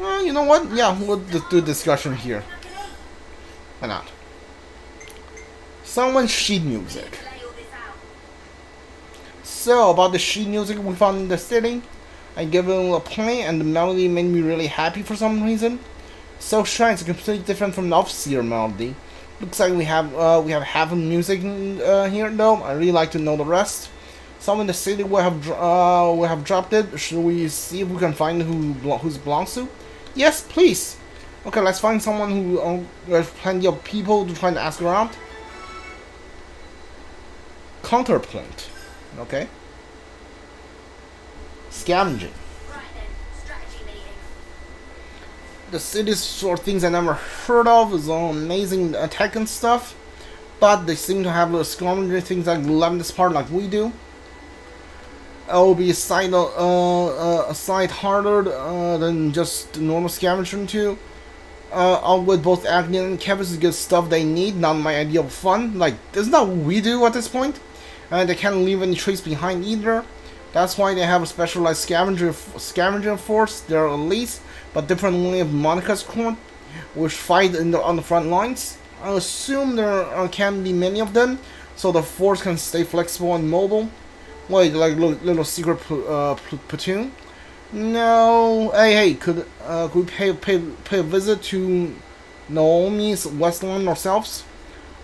Well, you know what? Yeah, we'll do discussion here. Why not? Someone sheet music. So, about the sheet music we found in the city, I gave it a play and the melody made me really happy for some reason. So Shine is completely different from the Overseer melody. Looks like we have uh, we have half of music uh, here though. I really like to know the rest. Someone in the city will have uh, will have dropped it. Should we see if we can find who who's belongs to? Yes, please. Okay, let's find someone who uh, there's plenty of people to try to ask around. Counterpoint. Okay. Scavenging. The city's sort of things I never heard of is all amazing attack and stuff. But they seem to have the scavenging things like love this part like we do. It will be side, uh, uh, side harder uh, than just normal scavenging too. Uh, all with both Agnus and Keves to get stuff they need, not my idea of fun. Like, isn't that what we do at this point? And they can't leave any trace behind either. That's why they have a specialized scavenger scavenger force. They're elites, but differently of Monica's court, which fight the, on the front lines. I assume there uh, can be many of them, so the force can stay flexible and mobile. Wait, like little, little secret uh, platoon? No. Hey, hey, could uh, could we pay pay pay a visit to Naomi's Westland ourselves?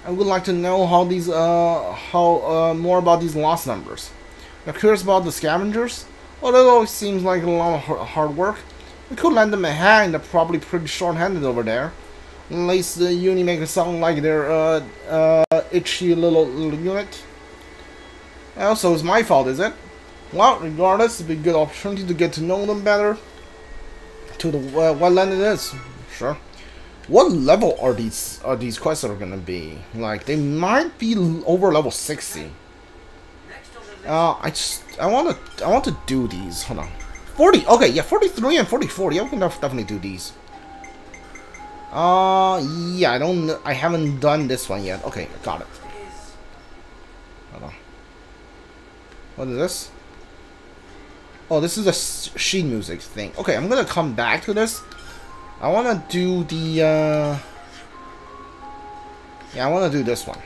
I would like to know how these uh how uh more about these lost numbers. I'm curious about the scavengers. Although it seems like a lot of hard work, we could lend them a hand. They're probably pretty short-handed over there. At least the uni make it sound like they're uh uh itchy little, little unit. Also, it's my fault, is it? Well, regardless, it'd be a good opportunity to get to know them better. To the uh, what land it is, sure. What level are these are these quests are gonna be? Like they might be over level sixty. Uh, I just I want to I want to do these. Hold on, forty. Okay, yeah, forty three and forty four. Yeah, we can definitely do these. Uh, yeah, I don't. I haven't done this one yet. Okay, got it. Hold on. What is this? Oh, this is a sheet music thing. Okay, I'm gonna come back to this. I wanna do the, uh... Yeah, I wanna do this one.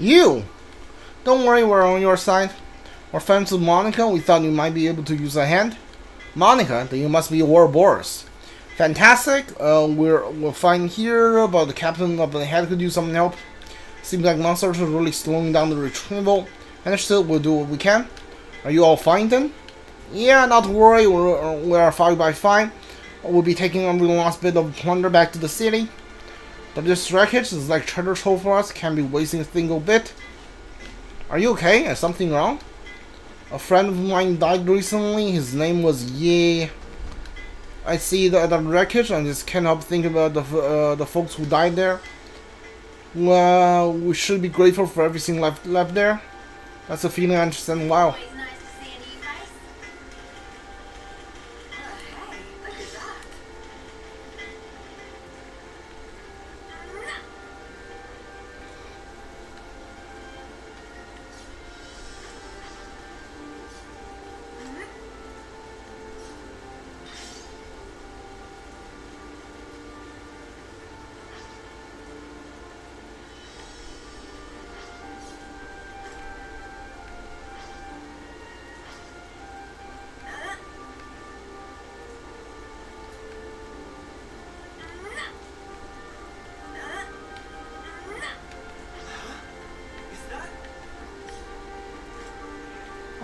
You! Don't worry, we're on your side. We're friends with Monica. We thought you might be able to use a hand. Monica, then you must be War Ouroboros. Fantastic. Uh, we're we're fine here, but the captain of the head could use some help. Seems like monsters are really slowing down the retrieval. And still, we'll do what we can. Are you all fine then? Yeah, not to worry. We're, we are fine by 5 We'll be taking every last bit of plunder back to the city. But this wreckage is like treasure trove for us, can't be wasting a single bit. Are you okay? Is something wrong? A friend of mine died recently, his name was Ye. I see the, the wreckage and just can't help think about the, uh, the folks who died there. Well, we should be grateful for everything left left there. That's a feeling I understand. Wow.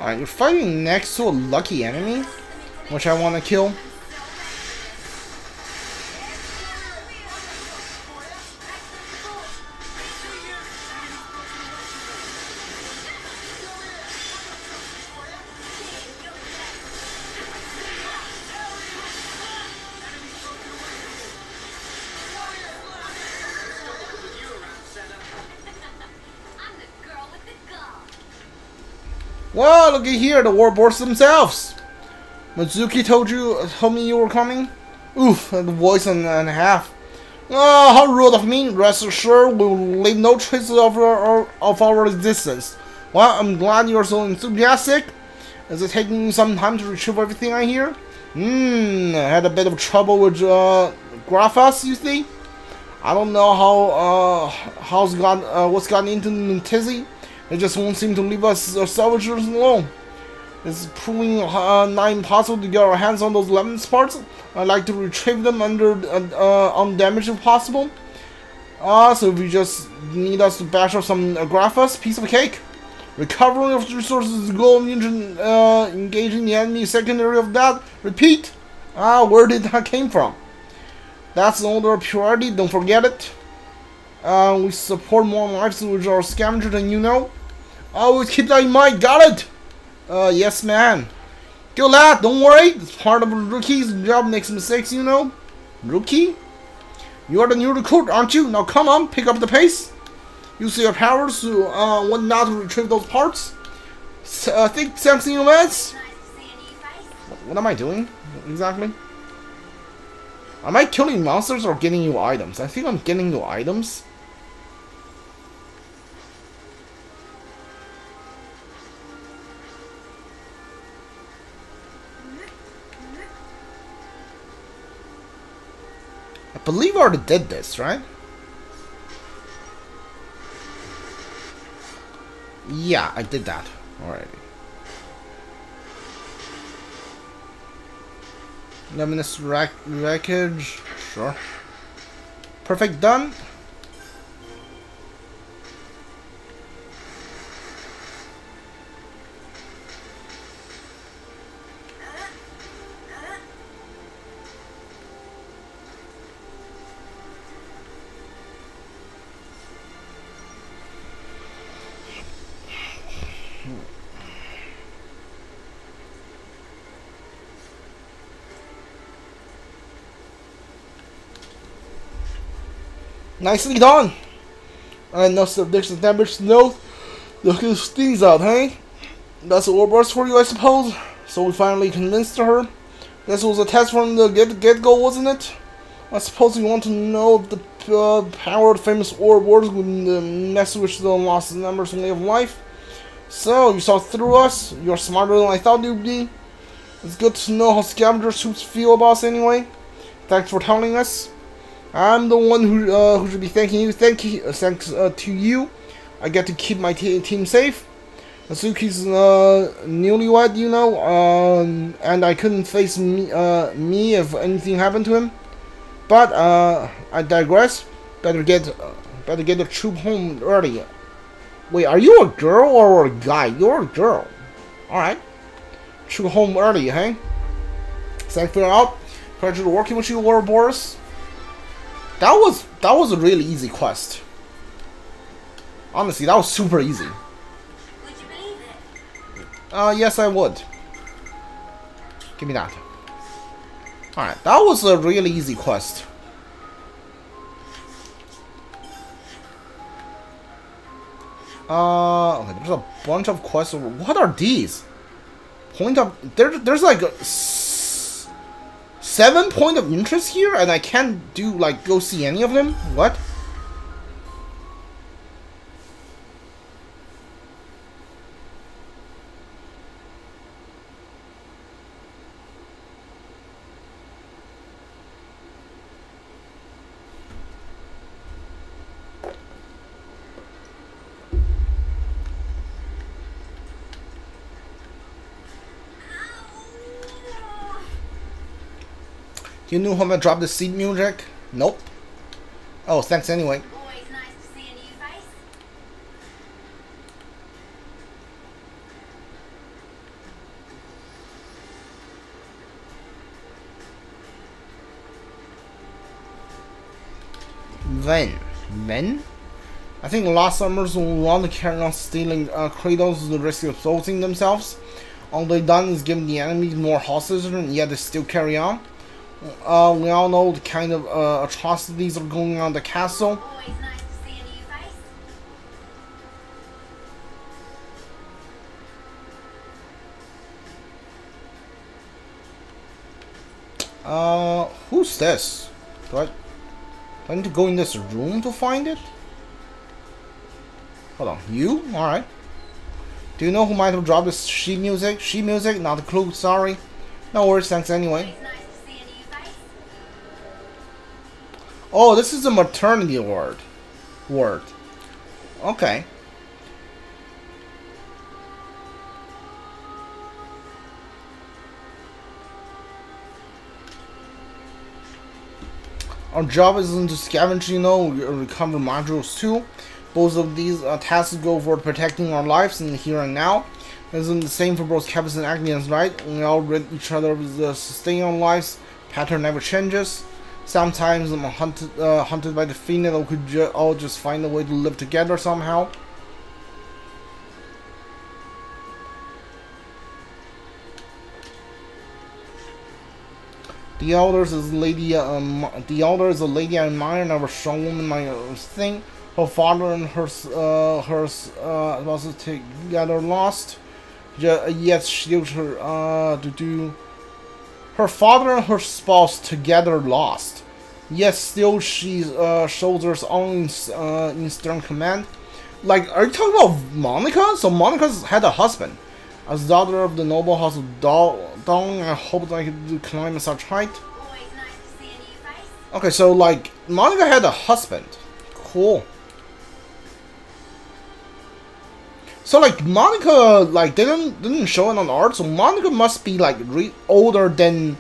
Alright, you're fighting next to a lucky enemy, which I want to kill. Looky here, the warboards themselves. Mizuki told you, told me you were coming? Oof, the voice and, and a half. Oh, how rude of me. Rest assured, we will leave no traces of our, of our existence. Well, I'm glad you're so enthusiastic. Is it taking some time to retrieve everything I hear? Hmm, I had a bit of trouble with uh, Graphas, you see? I don't know how uh, how's got uh, what's gotten into Tizzy. It just won't seem to leave us uh, salvagers alone. It's proving uh, not impossible to get our hands on those lemon parts. I'd like to retrieve them under uh, uh, undamaged if possible. Uh, so if you just need us to bash up some uh, Graphas, piece of cake. Recovering of resources is the goal of uh, engaging the enemy secondary of that. Repeat. Ah, where did that came from? That's the order of priority, don't forget it. Uh, we support more lives with our scavenger than you know. Always keep that in mind, got it? Uh, yes, man. Kill that, don't worry. It's part of a rookie's job makes mistakes, you know. Rookie? You are the new recruit, aren't you? Now come on, pick up the pace. Use your powers to, uh, what not to retrieve those parts. S uh, think sexy events. What am I doing, exactly? Am I killing monsters or getting you items? I think I'm getting you items. Believe I already did this, right? Yeah, I did that already. Luminous wreck wreckage. Sure. Perfect done. Nicely done. I know subjects damage no look at things out, hey? That's what works for you, I suppose. So we finally convinced her. This was a test from the get get go, wasn't it? I suppose you want to know if the uh, power of famous Ouroboros would uh, mess with the lost numbers way of life. So you saw through us. You're smarter than I thought you'd be. It's good to know how scavenger suits feel about us anyway. Thanks for telling us. I'm the one who uh, who should be thanking you. Thank you, uh, thanks uh, to you. I get to keep my team safe. Asuki's uh, newlywed, you know, um, and I couldn't face me, uh, me if anything happened to him. But uh, I digress. Better get uh, better get the troop home early. Wait, are you a girl or a guy? You're a girl. All right. Troop home early, hey? Thanks for out. Pleasure working with you, Ouroboros. That was that was a really easy quest. Honestly, that was super easy. Would you believe it? Uh, yes, I would. Give me that. Alright, that was a really easy quest. Uh, okay, there's a bunch of quests. What are these? Point of there. There's like a seven point of interest here, and I can't do like go see any of them. What? You knew how to drop the seed music? Nope. Oh, thanks anyway. Always nice to see a new face. Then, then, I think last summers will want to carry on stealing uh, Kratos to the risk of exposing themselves. All they've done is give the enemies more hostages, and yet they still carry on. Uh, we all know the kind of uh, atrocities are going on the castle. Uh, who's this? Do I, do I need to go in this room to find it? Hold on, you? Alright. Do you know who might have dropped this sheet music? Sheet music? Not a clue, sorry. No worries, thanks anyway. Oh, this is a maternity ward. Word. Okay. Our job isn't to scavenge, you know, recover modules too. Both of these uh, tasks go for protecting our lives in the here and now. Isn't the same for both Kevin and Agnus, right? We all rid each other of the sustain our lives. Pattern never changes. Sometimes I'm hunted, uh, hunted by the fiend that we could ju all just find a way to live together somehow. The elders is lady. Um, the elder is a lady I admire, and I was strong woman. My uh, thing. Her father and her uh, her uh, was together lost. Ju- she still her uh to do. Her father and her spouse together lost. Yet still she uh shoulders on uh in stern command. Like, are you talking about Monica? So Monica's had a husband. As daughter of the noble house of Dong, I hope I could climb such height. Always nice to see a new face. Okay, so like Monica had a husband. Cool. So like Monica like didn't didn't show it on art, so Monica must be like re- older than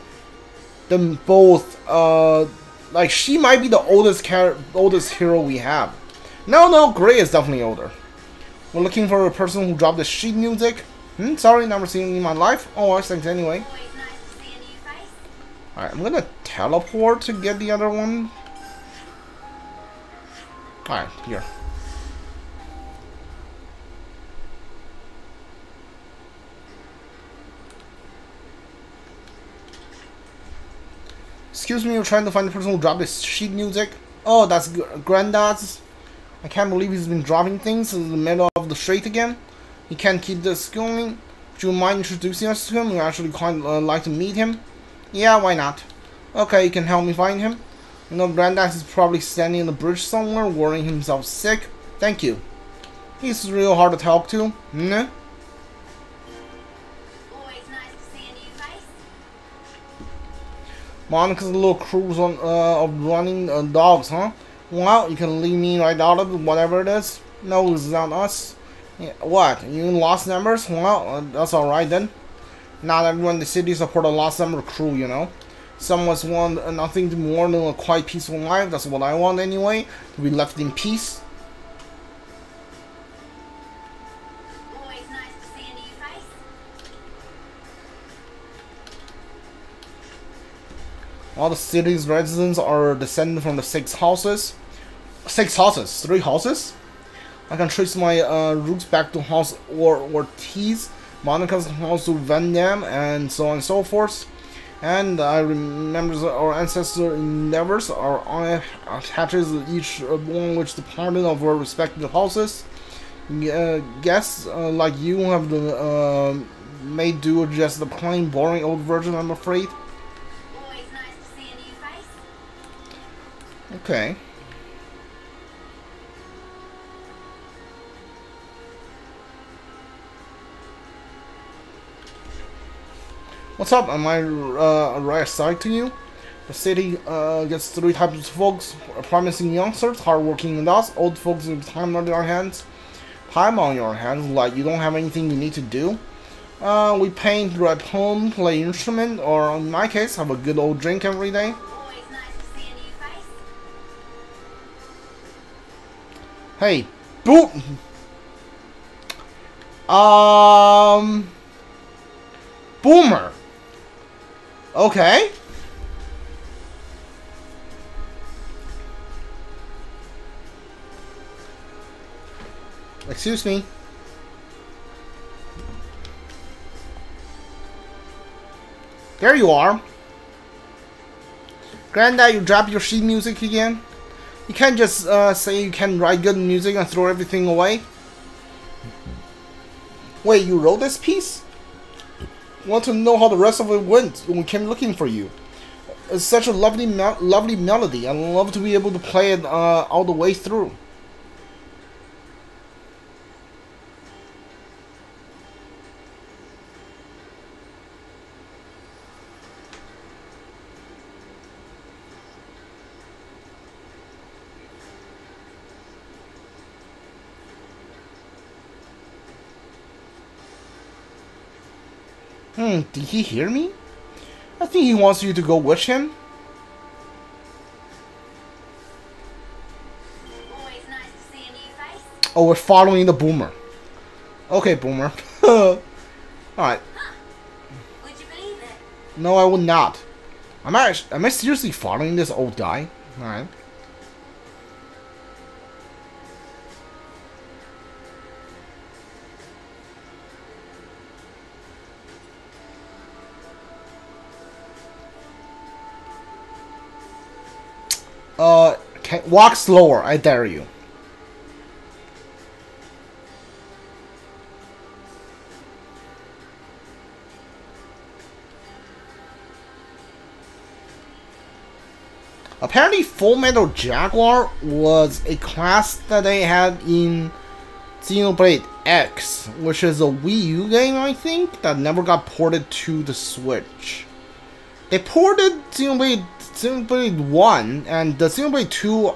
than both uh like she might be the oldest char- oldest hero we have. No no, Gray is definitely older. We're looking for a person who dropped the sheet music. Hmm, sorry, never seen in my life. Oh, thanks anyway. Alright, I'm gonna teleport to get the other one. Alright, here. Excuse me, you're trying to find the person who dropped this sheet music? Oh, that's Gr- Granddad's. I can't believe he's been dropping things in the middle of the street again. He can't keep this going. Would you mind introducing us to him? We actually quite uh, like to meet him. Yeah, why not? Okay, you can help me find him. You know, Brandeis is probably standing on the bridge somewhere, worrying himself sick. Thank you. He's real hard to talk to. Nah. Always Monica's little cruise on uh, of running uh, dogs, huh? Well, you can leave me right out of whatever it is. No, it's not us. Yeah, what? You lost numbers? Well, uh, that's alright then. Not everyone in the city support a lost number crew, you know. Some us want uh, nothing more than a quiet, peaceful life. That's what I want anyway. To be left in peace. All the city's residents are descended from the six houses. Six houses? Three houses? I can trace my uh, roots back to House or Ortiz, Monica's house to Van and so on and so forth. And I remember our ancestor endeavors are on attaches each uh, one which department of our respective houses. Uh, guests uh, like you have the uh, may do just the plain boring old version. I'm afraid. Okay. What's up? Am I uh, right side to you? The city uh, gets three types of folks: promising youngsters, hardworking adults, old folks with time on their hands. Time on your hands, like you don't have anything you need to do. Uh, we paint, write poem, play instrument, or in my case, have a good old drink every day. Hey, boom. Um, boomer. Okay. Excuse me. There you are. Granddad, you drop your sheet music again? You can't just uh, say you can write good music and throw everything away. Wait, you wrote this piece? Want to know how the rest of it went when we came looking for you. it's such a lovely, mel lovely melody. I love to be able to play it uh, all the way through. Hmm, did he hear me? I think he wants you to go with him. Nice to see a new face. Oh, we're following the boomer. Okay, boomer. Alright. Would you believe it? No, I will not. Am I, am I seriously following this old guy? Alright. Uh, can, walk slower, I dare you. Apparently, Full Metal Jaguar was a class that they had in Xenoblade X, which is a Wii U game, I think, that never got ported to the Switch. They ported Xenoblade, Xenoblade 1, and the Xenoblade 2,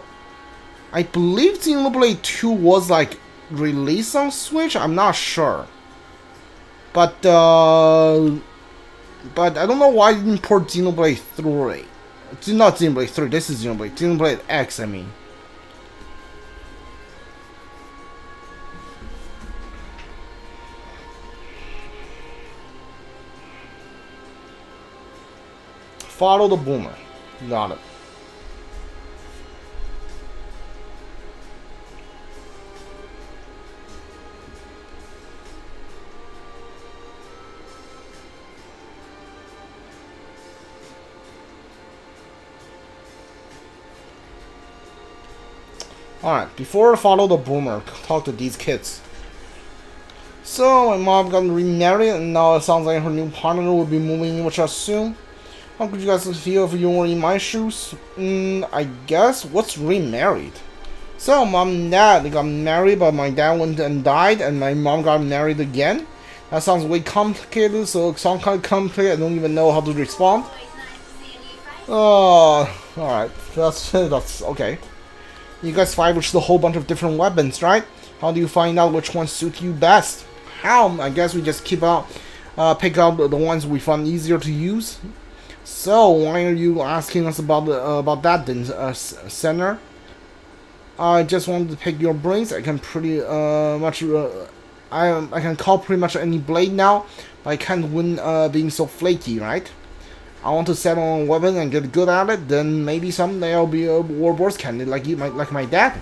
I believe Xenoblade 2 was like released on Switch, I'm not sure. But, uh, but I don't know why I didn't port Xenoblade 3. It's not Xenoblade 3, this is Xenoblade. Xenoblade X, I mean. Follow the boomer. Got it. Alright, before I follow the boomer, talk to these kids. So, my mom got remarried, and now it sounds like her new partner will be moving in with us soon. How could you guys feel if you were in my shoes? Mm, I guess, what's remarried? So, mom and dad, got married, but my dad went and died, and my mom got married again. That sounds way complicated, so it sounds kind of complicated, I don't even know how to respond. Oh, alright, that's, that's okay. You guys fight with a whole bunch of different weapons, right? How do you find out which ones suit you best? How? I guess we just keep out, uh, pick out the ones we find easier to use. So why are you asking us about the, uh, about that then, uh, Center? I just wanted to pick your brains. I can pretty uh, much, uh, I I can call pretty much any blade now, but I can't win uh, being so flaky, right? I want to settle on a weapon and get good at it, then maybe someday I'll be a warboss candidate like you, like my dad.